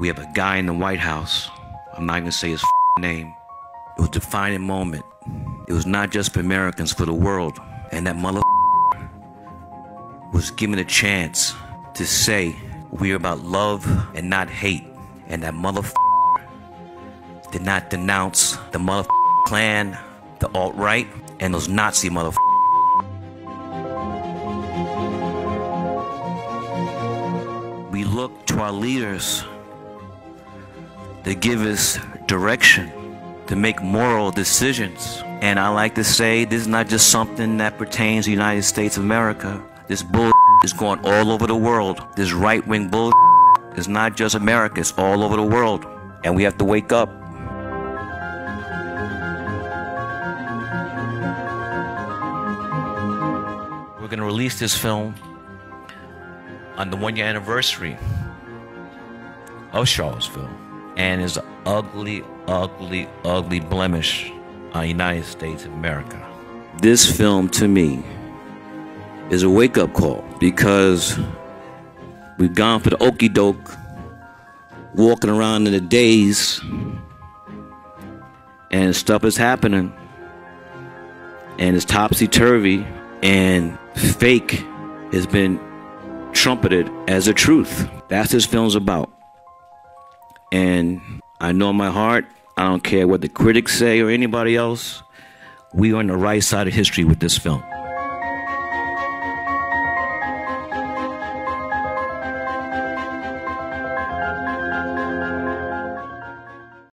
we have a guy in the White House. I'm not gonna say his name. It was a defining moment. It was not just for Americans, for the world. And that mother was given a chance to say we're about love and not hate. And that mother did not denounce the mother Klan, the alt right, and those Nazi mother. We look to our leaders to give us direction, to make moral decisions. And I like to say this is not just something that pertains to the United States of America. This bull is going all over the world. This right wing bull is not just America, it's all over the world. And we have to wake up. We're going to release this film on the one year anniversary of Charlottesville and is an ugly, ugly, ugly blemish on the United States of America. This film to me is a wake up call because we've gone for the okey doke, walking around in the daze, and stuff is happening, and it's topsy turvy, and fake has been trumpeted as a truth. That's what this film's about. And I know in my heart, I don't care what the critics say or anybody else, we are on the right side of history with this film.